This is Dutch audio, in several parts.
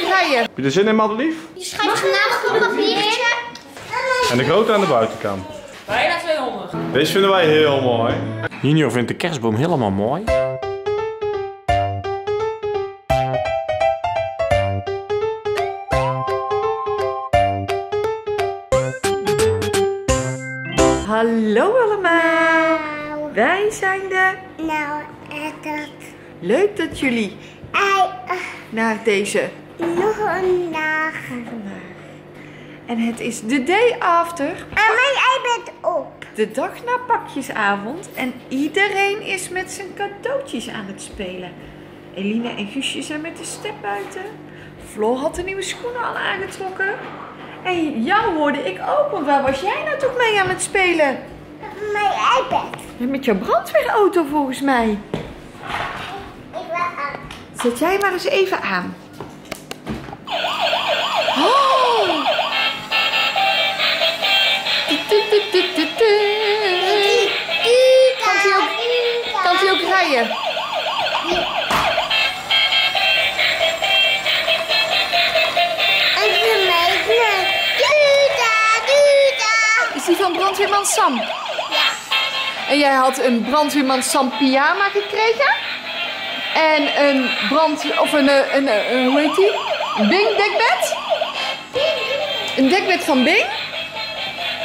ook rijden. Heb je er zin in, Madelief? Je schrijft vandaag op een papiertje. En de grote aan de buitenkant. Bijna 200. Deze vinden wij heel mooi. Junior vindt de kerstboom helemaal mooi. Hallo allemaal. Wij zijn de... Nou, dat. Leuk dat jullie Ei, naar deze nog een dag. vandaag. En het is de day after. En mijn bent op. De dag na pakjesavond. En iedereen is met zijn cadeautjes aan het spelen. Eline en Guusje zijn met de step buiten. Floor had de nieuwe schoenen al aangetrokken. En jou hoorde ik ook, want waar was jij nou toch mee aan het spelen? Mijn iPad. Met jouw brandweerauto volgens mij. Ik wil aan. Zet jij maar eens even aan. Brandweerman Sam? Ja. En jij had een brandweerman Sam pyjama gekregen? En een brand... of een, eh, een, een, een hoe heet die? Een Bing dekbed? Een dekbed van Bing?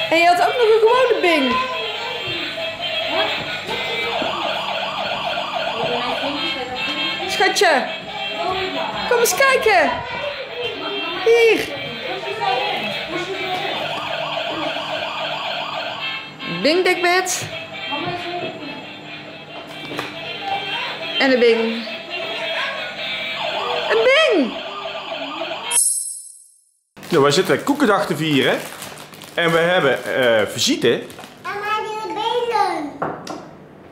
En je had ook nog een gewone Bing. Schatje, kom eens kijken. Hier. Bing dekbed. En een Bing. Een Bing. Nou, wij zitten koekendag te vieren. En we hebben eh, visite. En mij de benen.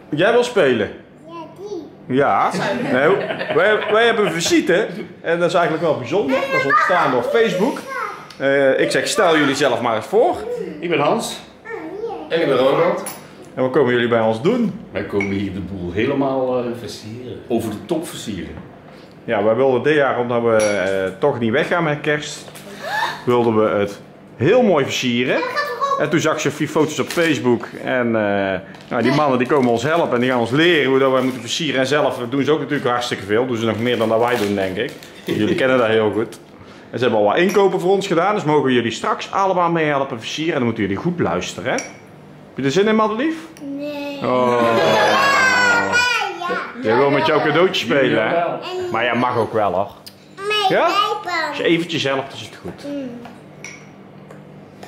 Jij wil spelen? Ja, die. Ja. Nee, wij, wij hebben visite. En dat is eigenlijk wel bijzonder. Dat is ontstaan door Facebook. Eh, ik zeg, stel jullie zelf maar eens voor. Ik ben Hans. En ik ben Ronald. En wat komen jullie bij ons doen? Wij komen hier de boel helemaal eh, versieren. Over de top versieren. Ja, wij wilden dit jaar, omdat we eh, toch niet weggaan met kerst, wilden we het heel mooi versieren. En toen zag je foto's op Facebook. En eh, nou, die mannen die komen ons helpen en die gaan ons leren hoe dat wij moeten versieren. En zelf doen ze ook natuurlijk hartstikke veel. Doen ze nog meer dan dat wij doen, denk ik. Jullie kennen dat heel goed. En ze hebben al wat inkopen voor ons gedaan. Dus mogen we jullie straks allemaal meehelpen versieren. En dan moeten jullie goed luisteren. Hè? Heb je er zin in, Madelief? Nee. Oh. Ja. Je wil met jouw cadeautje spelen, hè? Maar jij mag ook wel, hoor. Ja? Als je eventjes helpt, is het goed.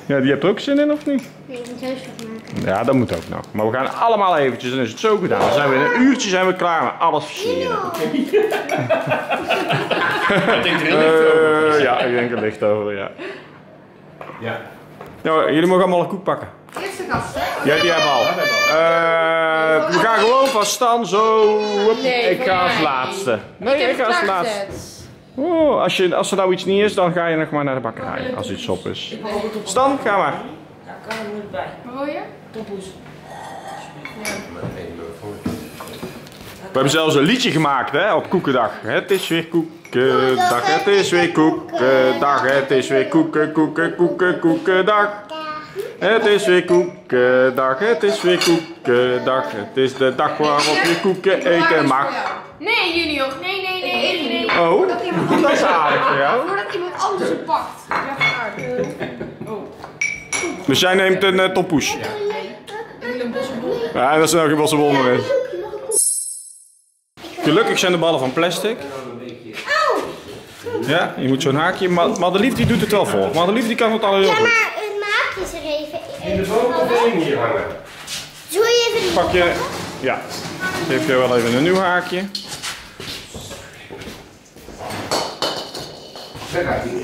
Ja, die hebt er ook zin in, of niet? Nee, ik moet wat maken. Ja, dat moet ook nog. Maar we gaan allemaal eventjes, en is het zo gedaan. Dan zijn we in een uurtje zijn we klaar met alles versieren. Ik denk er heel licht over. Eh, ja, ik denk er licht over, ja. Ja. Nou, jullie mogen allemaal een koek pakken. Eerste gast, hè? Ja, die hebben al. Eh, we gaan gewoon van staan zo. Nee, ik ga als laatste. Nee, ik, ga als laatste. Oh, als, je, als er nou iets niet is, dan ga je nog maar naar de bakkerij. Als iets op is. Stan, ga maar. Ja, kan er moet bij. Wat wil je? Tompoes. We hebben zelfs een liedje gemaakt hè, op Koekendag. Het is weer Koekendag, het is weer Koekendag, het is weer koeken, koeken, koeken, koekendag. Het is weer Koekendag, het is weer Koekendag. Het is de dag waarop je koeken eten mag. Nee, junior. Nee, nee, nee, nee, nee. Oh, dat is aardig voor jou. Voordat iemand anders het pakt. Ja, aardig. Dus jij neemt een uh, tompoes. Bol. Ja, dat is nog een bosse wonder in. Gelukkig zijn de ballen van plastic. Ja, je moet zo'n haakje. Ma Madelief die doet het wel voor. Madelief die kan het al heel Ja, goed. maar uh, maak je er even. In de bovenafdeling hier hangen. Doe je even die Pak je. Ja. Geef je wel even een nieuw haakje.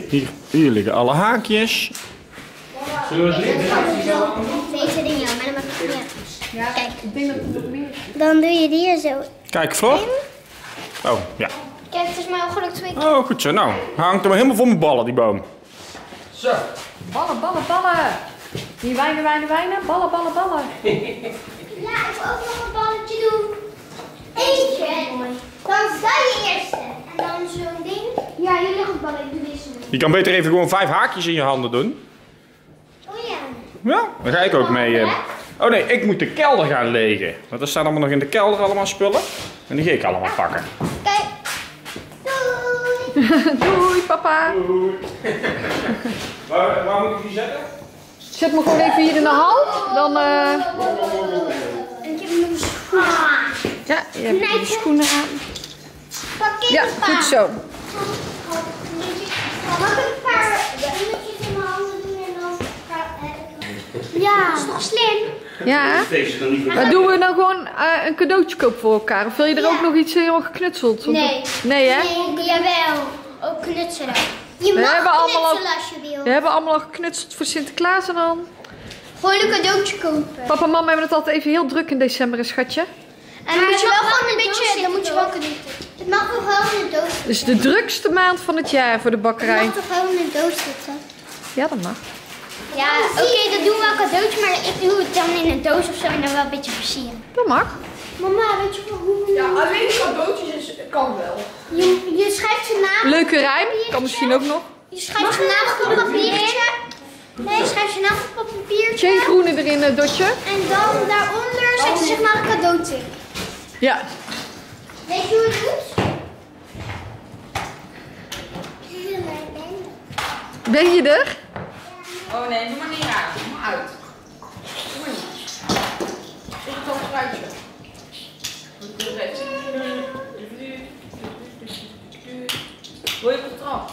Hier, hier liggen alle haakjes. Zullen we? Deze dingen, maar dan maak ik het Ja, Kijk. ik denk dat het nog meer is. Dan doe je die er zo. Kijk, Flor. Oh, ja. Kijk, het is mij ongeluk twee keer. Oh, goed zo. Nou, hij hangt er maar helemaal vol met ballen, die boom. Zo. Ballen, ballen, ballen. Die wijnen, wijnen, wijnen. Ballen, ballen, ballen. Ja, ik wil ook nog een balletje doen. Eentje. Dan sta je eerste. En dan zo'n ding. Ja, hier ligt een balletje. Je kan beter even gewoon vijf haakjes in je handen doen. Oh ja. Ja, daar ga ik ook mee. eh. Oh nee, ik moet de kelder gaan legen. Want er staan allemaal nog in de kelder allemaal spullen. En die ga ik allemaal pakken. Kijk. Doei. Doei papa. Waar, waar moet ik die zetten? Zet me gewoon even hier in de hal. Dan, eh, Ik heb mijn schoenen aan. ja, je hebt je schoenen aan. Pak ik Ja, goed zo. Mag ik een paar dingetjes in mijn handen doen en dan... Ja, dat is toch slim? Ja. Maar doen we dan gewoon eh, een cadeautje kopen voor elkaar? Of wil je er ook nog iets helemaal geknutseld? Nee. Nee hè? Nee, jawel. Ook knutselen. Je We mag hebben allemaal knutselen als je. We hebben allemaal al geknutseld voor Sinterklaas en dan. Gewoon een cadeautje kopen. Papa en mama hebben het altijd even heel druk in december, hè, schatje. En dan moet je wel gewoon een beetje... Dan moet je wel knutselen. Het mag toch gewoon in de doos Het is de drukste maand van het jaar voor de Het bakkerij. mag toch gewoon in de doos zitten? Ja, dat mag. Ja, oké, dat doen we een cadeautje, maar ik doe het dan in een doos of zo en dan wel een beetje versieren. Dat mag. Mama, weet je wel hoe... Ja, alleen cadeautjes is, kan wel. Je, je schrijft je naam... Leuke rijm. Kan misschien ook nog. Je schrijft je naam op een papiertje. Nee, je schrijft je naam op een papiertje. Twee groene erin, eh, Dotje. En dan daaronder zet je zeg maar een cadeautje. Ja. Weet je hoe het moet? Ben je er? Oh nee, doe maar niet raar. Doe maar uit. Doe maar niet. Ik het al een fruitje. Doe de rest. Wil je op de trap?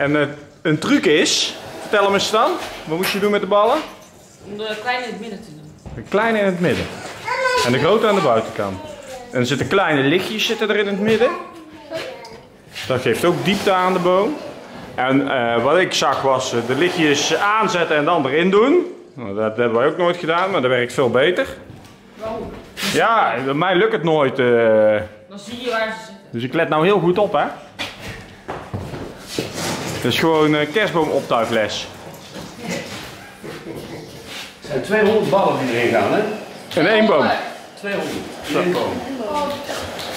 En eh, een truc is, vertel hem eens dan. Wat moest je doen met de ballen? Om de kleine in het midden te doen. Een kleine in het midden. En de grote aan de buitenkant. En er zitten kleine lichtjes zitten er in het midden. Dat geeft ook diepte aan de boom. En eh, wat ik zag was eh, de lichtjes aanzetten en dan erin doen. Nou, dat hebben wij ook nooit gedaan, maar dat werkt veel beter. Waarom? Ja, bij mij lukt het nooit. Dan zie je waar ze zitten. dus ik let nou heel goed op, hè. Het is gewoon uh, kerstboomoptuigles. Er zijn 200 ballen die erin gaan, hè? En één boom. 200. In één boom.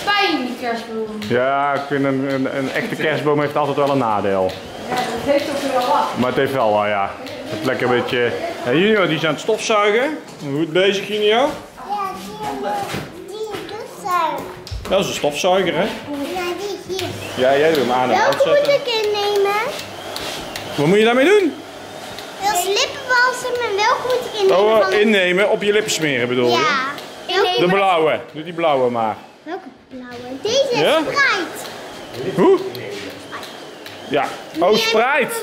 Pijn die kerstboom. Ja, ik vind een, een, een echte kerstboom heeft altijd wel een nadeel. Ja, dat heeft ook wel wat. Maar het heeft wel wel, ja. Het is lekker een beetje... En Junior die is aan het stofzuigen. Goed bezig, Junior. Ja, die, die doet zo. Dat is een stofzuiger, hè? Ja, die hier. Ja, jij doet hem aan Welke moet ik? Wat moet je daarmee doen? Dat is lippenbalsem en welke moet ik innemen? Oh, eh, innemen, op je lippen smeren bedoel je? Ja. De blauwe. Doe die blauwe maar. Welke blauwe? Deze is Ja? Sprite. Hoe? Ja. Oh, Sprite.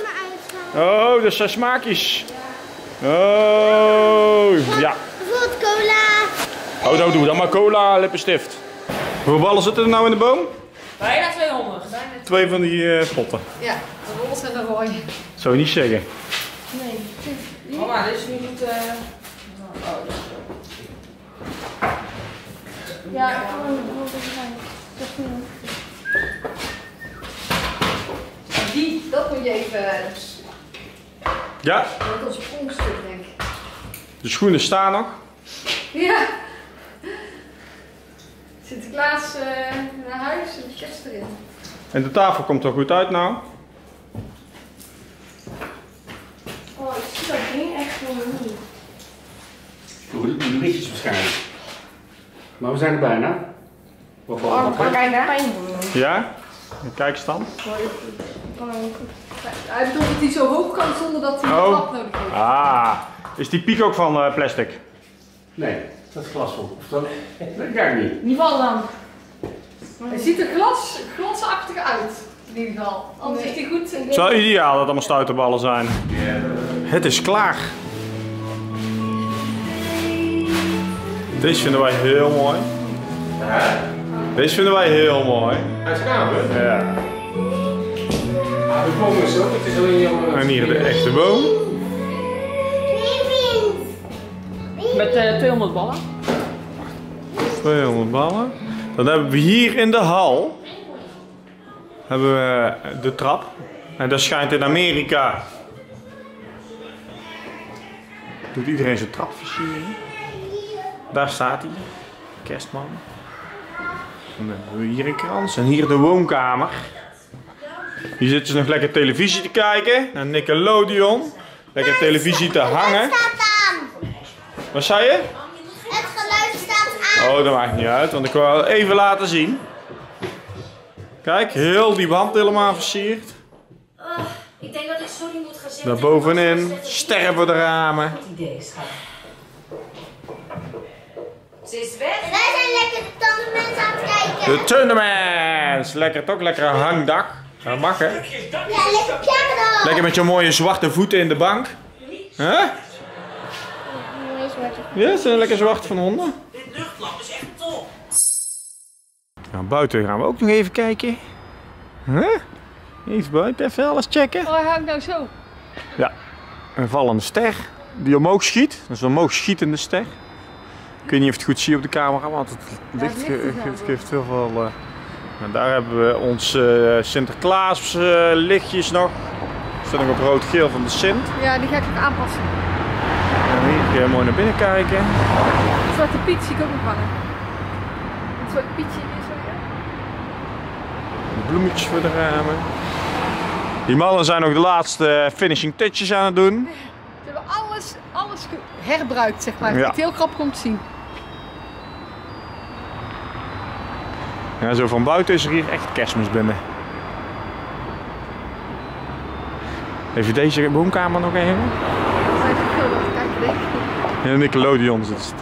Oh, dat zijn smaakjes. Oh, ja. Bijvoorbeeld cola. Oh, nou doe dan maar cola lippenstift. Hoeveel ballen zitten er nou in de boom? Bijna 200. Twee van die eh, potten. Ja, de roze en de rode. Zou je niet zeggen. Mama, dit is nu niet... eh Oh, dat is zo. Ja, die, dat moet je even... Ja, Dat is pongstuk, denk ik. de schoenen staan nog. Ja. Sinterklaas eh naar huis en de kerst erin. En de tafel komt er goed uit nou. Oh, ik zie dat ding echt gewoon niet. Door de de lichtjes waarschijnlijk. Maar we zijn er bijna. Wat wat- wat- wat- kijk daar. Ja? Kijk eens dan. Hij bedoelt dat hij zo hoog kan zonder dat hij Oh. een klap nodig heeft. Ah, is die piek ook van eh, plastic? Nee, dat is glasvol. Of dat, dat kan ik niet. In ieder geval dan. Hij ziet er glas, glasachtig uit. In ieder geval. Anders is hij goed. Het is wel ideaal dat het allemaal stuiterballen zijn. Het is klaar. Deze vinden wij heel mooi. Deze vinden wij heel mooi. Uit Schaven? Ja. Ah, de boom is ook. Het is alleen jouw... En hier de echte boom. Met eh 200 ballen. 200 ballen. Dan hebben we hier in de hal hebben we de trap. En dat schijnt in Amerika. Doet iedereen zijn trap versieren. Daar staat hij. Kerstman. Dan hebben we hier een krans en hier de woonkamer. Hier zitten ze nog lekker televisie te kijken. Naar Nickelodeon. Lekker televisie te hangen. Wat zei je? Het geluid staat aan. Oh, dat maakt niet uit, want ik wil het even laten zien. Kijk, heel die wand helemaal versierd. Ik denk dat ik sorry moet gaan. Daarbovenin, sterren voor de ramen. idee, schat. Ze is weg. Wij zijn lekker de tandenmensen aan het kijken. De Thundermans! Lekker toch, lekker een hangdak. Dat mag hè? Ja, lekker piano. Lekker met je mooie zwarte voeten in de bank. Huh? Ja, ze zijn lekker zwart van onder. Dit luchtlamp is echt top. Nou, buiten gaan we ook nog even kijken. Huh? Even buiten, even alles checken. Oh, hij hangt nou zo. Ja, een vallende ster die omhoog schiet. Dat is een omhoog schietende ster. Ik weet niet of je het goed ziet op de camera, want het licht het geeft, heel veel. eh, en daar hebben we ons eh, Sinterklaas eh, lichtjes nog. Staat nog op rood-geel van de Sint. Ja, die ga ik ook aanpassen. Kun je mooi naar binnen kijken. Het zwarte Piet zie ik ook nog hangen. Het zwarte Pietje zo, ja. Bloemetjes voor de ramen. Die mannen zijn nog de laatste finishing touches aan het doen. Ze hebben alles, alles herbruikt, zeg maar. Ja. Het is heel grappig om te zien. Ja, zo van buiten is er hier echt kerstmis binnen. Even deze woonkamer nog even. In de Nickelodeon zit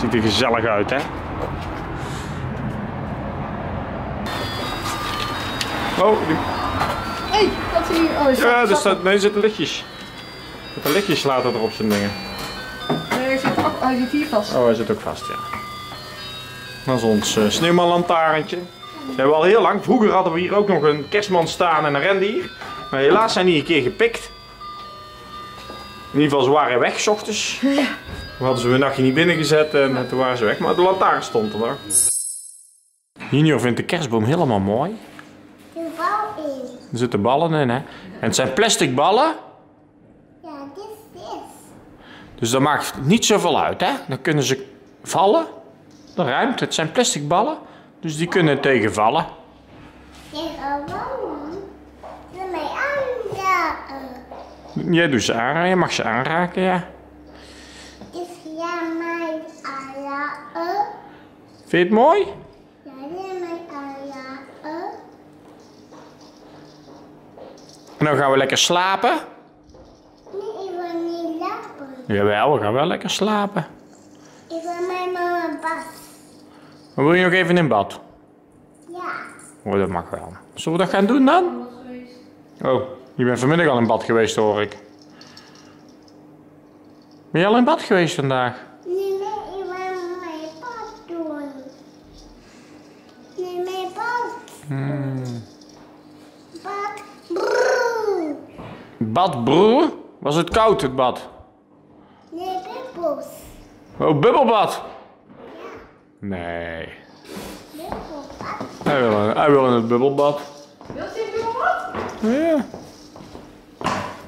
ziet er gezellig uit, hè? Oh, die, Hé, hey, wat zie je? Oh, is ja, dat- er staat, nee, er zitten lichtjes. Zitten lichtjes later erop zijn dingen. Nee, hij zit, ook- hij zit hier vast. Oh, hij zit ook vast, ja. Dat is ons uh, sneeuwmanlantaarntje. Dat hebben we al heel lang. Vroeger hadden we hier ook nog een kerstman staan en een rendier. Maar helaas zijn die een keer gepikt. In ieder geval, ze waren weg, s ochtends. We hadden ze een nachtje niet binnengezet en toen waren ze weg. Maar de lantaarn stond er nog. Junior vindt de kerstboom helemaal mooi. Bal in. Er zitten ballen in, hè. En het zijn plastic ballen. Ja, dit is. Dus dat maakt niet zoveel uit, hè. Dan kunnen ze vallen. De ruimte. Het zijn plastic ballen. Dus die kunnen tegenvallen. Jij doet ze aanraken. Je mag ze aanraken, ja. Is jij mij aanraken? Vind je het mooi? Ja, jij mij aanraken. En dan gaan we lekker slapen. Nee, ik wil niet lachen. Jawel, we gaan wel lekker slapen. Ik wil mijn mama bas. Maar wil je nog even in bad? Ja. Oh, dat mag wel. Zullen we dat gaan doen dan? Oh, je bent vanmiddag al in bad geweest, hoor ik. Ben je al in bad geweest vandaag? Nee, nee, ik wil mijn bad doen. Nee, mijn bad. Bad. Brrr. Bad, broer? Was het koud, het bad? Nee, pimpels. Oh, bubbelbad? Nee. Hij wil, een- hij wil in het bubbelbad. Wilt je even wat? Ja.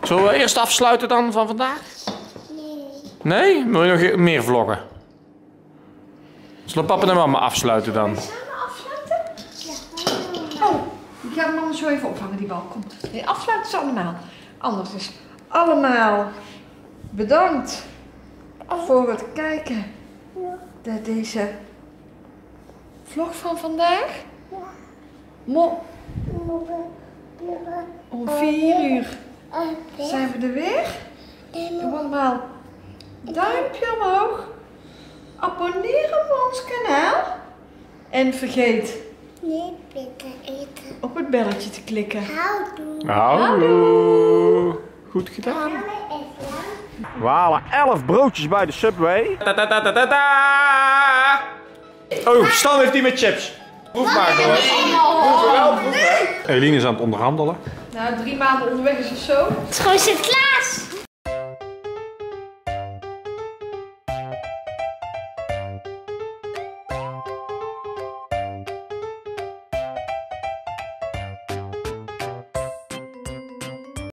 Zullen we eerst afsluiten dan van vandaag? Nee. Nee? Wil je nog meer vloggen? Zullen papa en mama afsluiten dan? Samen afsluiten? Oh, die gaan mama zo even opvangen, die bal. Kom. Nee, afsluiten ze allemaal. Anders is allemaal bedankt voor het kijken naar deze vlog van vandaag. Mo om vier uur zijn we er weer. Doe allemaal duimpje omhoog. Abonneren op ons kanaal. En vergeet Nee, Peter eten. op het belletje te klikken. Houdoe. Hallo. Goed gedaan. We halen 11 broodjes bij de Subway. Ta -ta -ta -ta -ta -ta. Oh, Stan heeft die met chips. Proef maken hoor. Proeven wel. Eline is aan het onderhandelen. Nou, drie maanden onderweg is het zo. Het is gewoon Sinterklaas.